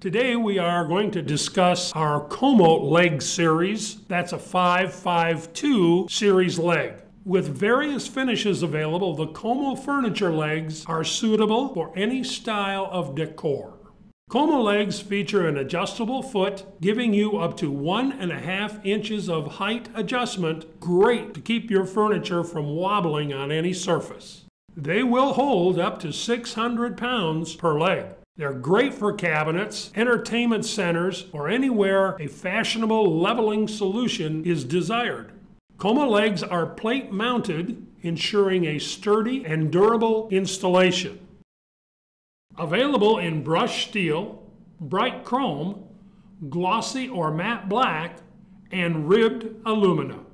Today we are going to discuss our Como leg series. That's a 552 series leg. With various finishes available, the Como furniture legs are suitable for any style of decor. Como legs feature an adjustable foot, giving you up to one and a half inches of height adjustment, great to keep your furniture from wobbling on any surface. They will hold up to 600 pounds per leg. They're great for cabinets, entertainment centers, or anywhere a fashionable leveling solution is desired. Como legs are plate mounted, ensuring a sturdy and durable installation. Available in brushed steel, bright chrome, glossy or matte black, and ribbed aluminum.